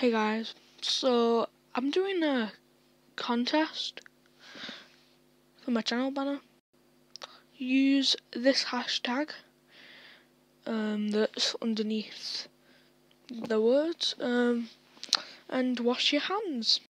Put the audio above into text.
Hey guys, so I'm doing a contest for my channel banner. Use this hashtag um, that's underneath the words um, and wash your hands.